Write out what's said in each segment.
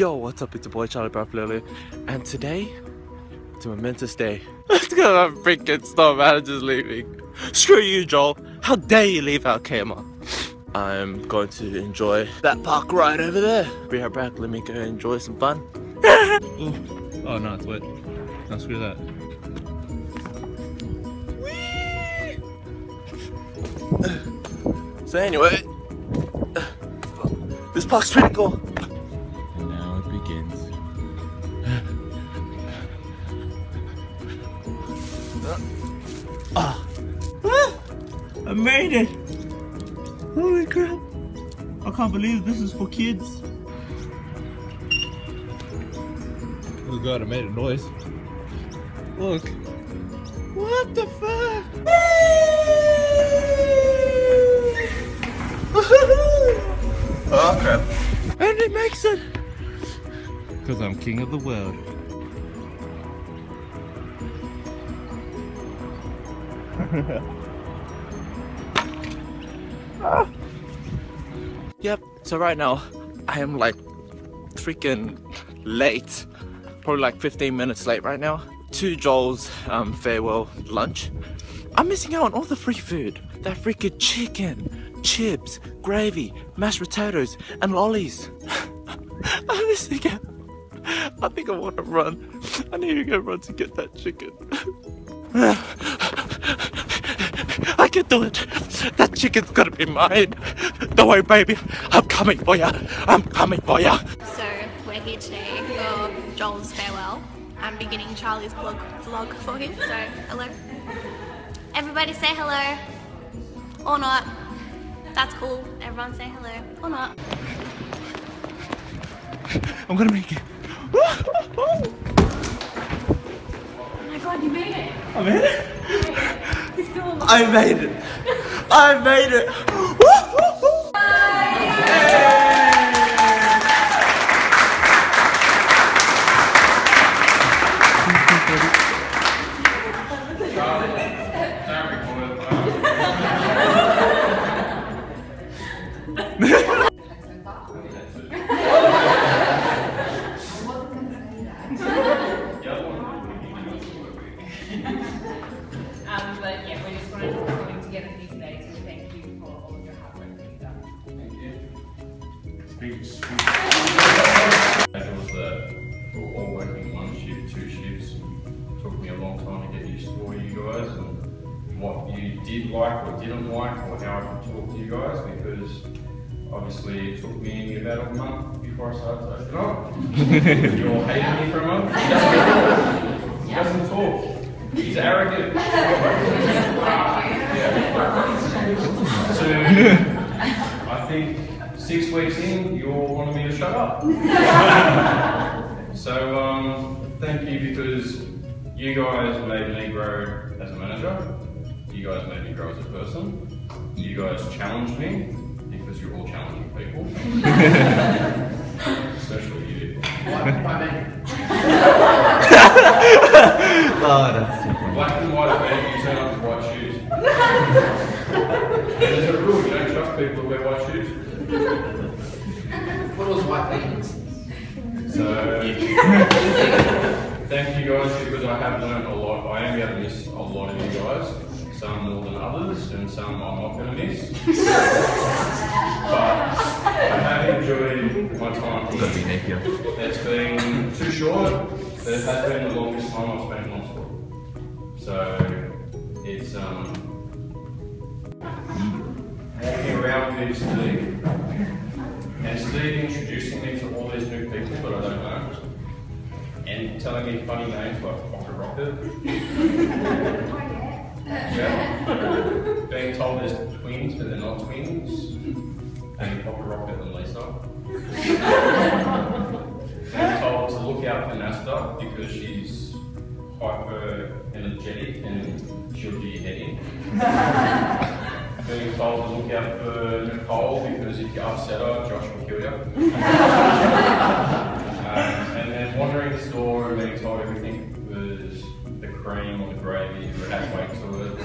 Yo, what's up? It's your boy Charlie Brown Lily, and today it's a momentous day. It's gonna freaking Star Manager's leaving. Screw you, Joel. How dare you leave our camera? I'm going to enjoy that park ride over there. Be right back. Let me go enjoy some fun. Ooh. Oh no, it's wet. No, screw that. So anyway, this park's pretty cool. Made it! Holy crap! I can't believe this is for kids. Oh god, I made a noise. Look. What the fuck? oh crap. And it makes it! Because I'm king of the world. Yep, so right now I am like freaking late. Probably like 15 minutes late right now to Joel's um, farewell lunch. I'm missing out on all the free food. That freaking chicken, chips, gravy, mashed potatoes, and lollies. I'm missing out. I think I want to run. I need to go run to get that chicken. I can do it. That chicken's gonna be mine. Don't worry, baby. I'm coming for ya. I'm coming for ya. So we're here today for Joel's farewell. I'm beginning Charlie's vlog, vlog for him. So hello. Everybody say hello. Or not. That's cool. Everyone say hello. Or not. I'm gonna make it. Oh my god, you made it. I made it. I made it. I made it. What you did like or didn't like or how I could talk to you guys because obviously it took me about a month before I started to open up. you all hated me for a month. He doesn't, he doesn't talk. He's arrogant. So I think six weeks in, you all wanted me to shut up. so um, thank you because you guys made me grow as a manager. You guys made me grow as a person. You guys challenged me because you're all challenging people. Especially you. Oh, that's so funny. Black and white event, you turn up in white shoes. and there's a rule, you don't trust people who wear white shoes. What was white beans? So, thank you guys because I have learned a lot. I am going to miss a lot of you guys, some more than others, and some I'm not going to miss. but I have enjoyed my time Gotta be here. naked. It's been too short, but it has been the longest time I've spent on sport. So, it's um, walking around with Steve, and Steve introducing me to all these new people that I don't know, and telling me funny names like Pocket Rocket. yeah. Being told there's twins, but they're not twins. And Pocket Rocket and Lisa. Being told to look out for Nasta because she's hyper energetic and she'll do your head in. Being told to look out for Nicole because if you upset her, Josh will kill you. Um, and then wandering the store and being told everything the cream or the gravy, had weight to it.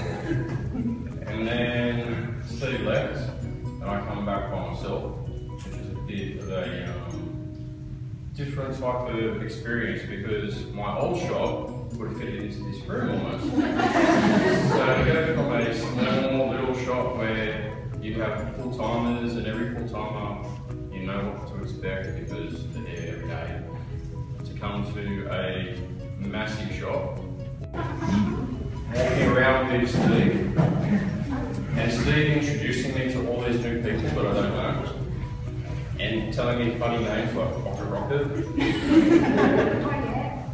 And then Steve left, and I come back by myself, which is a bit of a um, different type of experience because my old shop would have fitted into this room almost. so to go from a small little shop where you have full timers and every full timer you know what to expect because they're there every day. To come to a massive shop, walking around with Steve, and Steve introducing me to all these new people that I don't know, and telling me funny names like Pocket Rocket.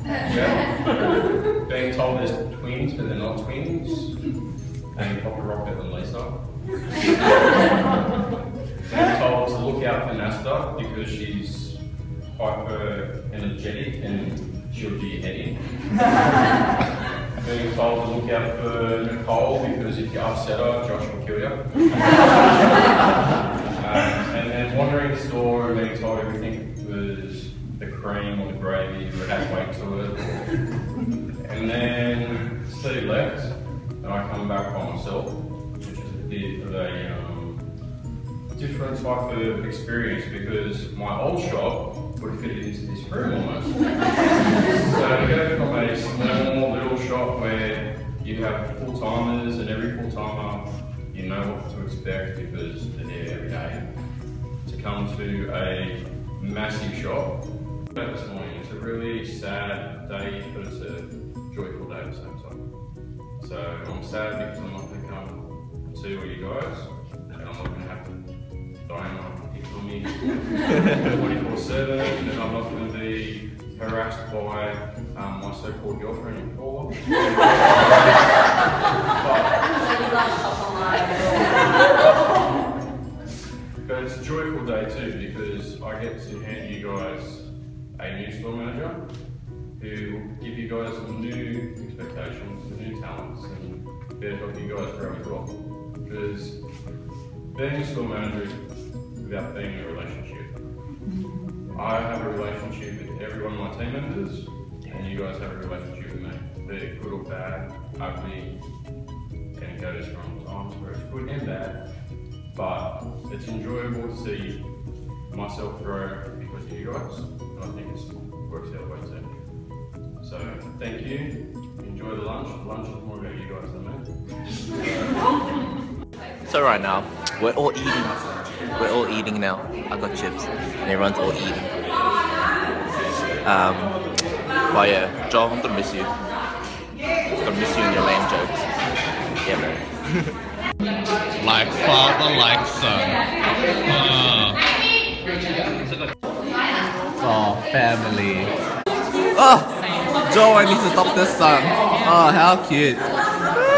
yeah. Being told there's twins, but they're not twins. And Pocket Rocket and Lisa. Being told to look out for Nasta because she's hyper energetic and she'll do your head in. Being told to look out for Nicole because if you upset her, Josh will kill you. And then wandering the store being told everything was the cream or the gravy, or it had weight to it. And then Steve left, and I come back by myself, which is a bit of a um, different type of experience because my old shop would fitted into this room almost. so to go from a small little shop where you have full timers and every full timer you know what to expect because they're there every day. To come to a massive shop this morning, it's a really sad day, but it's a joyful day at the same time. So I'm sad because I'm not going to come see all you guys, and I'm not going to have Diana pick on me 24 7, and I'm not going to be harassed by um, my so-called girlfriend Paula. But it's a joyful day too because I get to hand you guys a new store manager who will give you guys some new expectations, some new talents, and better help you guys grow as well. Because being a store manager is about being in a relationship. I have a relationship with every one of my team members, and you guys have a relationship with me. It good or bad, ugly, and it goes from times where it's good and bad. But it's enjoyable to see myself grow because of you guys, and I think it works out way too. So thank you. Enjoy the lunch. Lunch is more about you guys than me. So right now, we're all eating. We're all eating now. I got chips, and everyone's all eating. Um, but yeah, Joel, I'm gonna miss you. I'm gonna miss you and your lame jokes. Yeah, man. Like father, like son. Uh. Oh, family. Oh, Joe, I need to stop this son. Oh, how cute.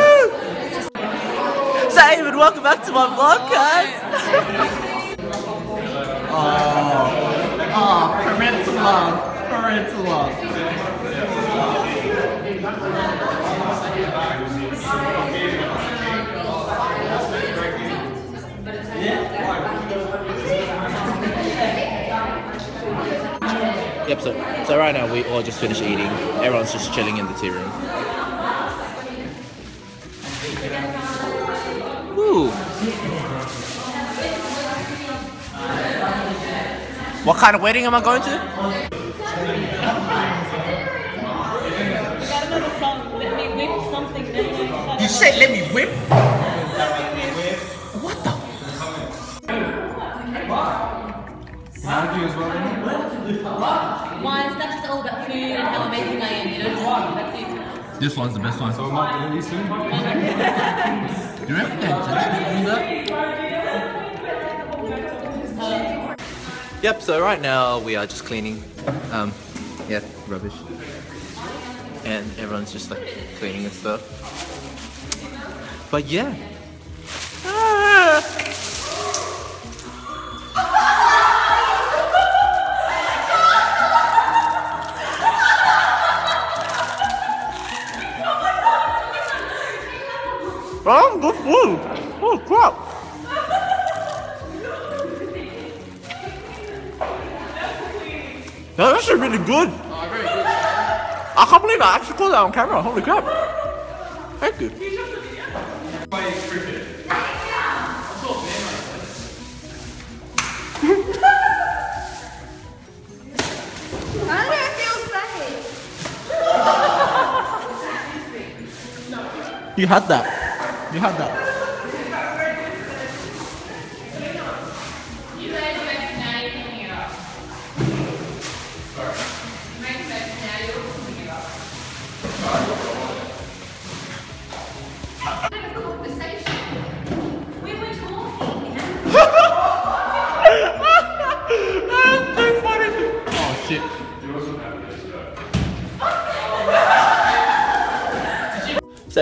David, welcome back to my vlog, guys. Oh, oh, parental love, parental love. Yep, so, so right now we all just finished eating. Everyone's just chilling in the tea room. Ooh. What kind of wedding am I going to? got another song. Let me whip something. Then You said let me whip? Why is that just all about food and how amazing I am? You know, just about food. This one's the best one. So I'm not gonna listen. You reckon they judge that? Yep, so right now we are just cleaning. Um, yeah, rubbish. And everyone's just like cleaning and stuff. But yeah. Ah! Oh, good food. Oh, crap. That's actually really good. I can't believe I actually caught that on camera. Holy crap. Thank you. You had that. You had that.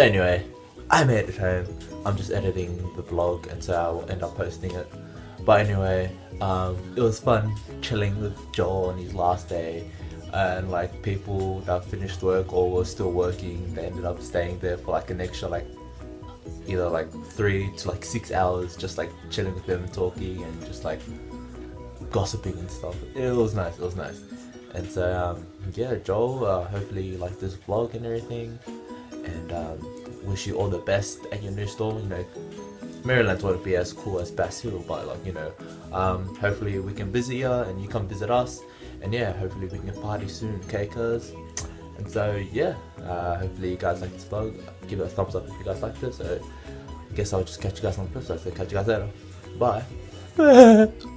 Anyway, I made it home. I'm just editing the vlog and so I'll end up posting it. But anyway, um, it was fun chilling with Joel on his last day and like people that finished work or were still working, they ended up staying there for like an extra like either like three to like six hours just like chilling with them and talking and just like gossiping and stuff. It was nice, it was nice. And so um, yeah, Joel, uh, hopefully you like this vlog and everything and um, wish you all the best at your new store. You know, Merrylands won't be as cool as Bass Hill, but like you know, um, hopefully we can visit you and you come visit us, and yeah, hopefully we can party soon, okay, cuz. And so yeah, uh, hopefully you guys like this vlog. Give it a thumbs up if you guys like this. So I guess I'll just catch you guys on the flip side. So catch you guys later. Bye.